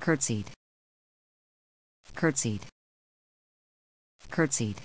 curtsied. Curtsied. Curtsied.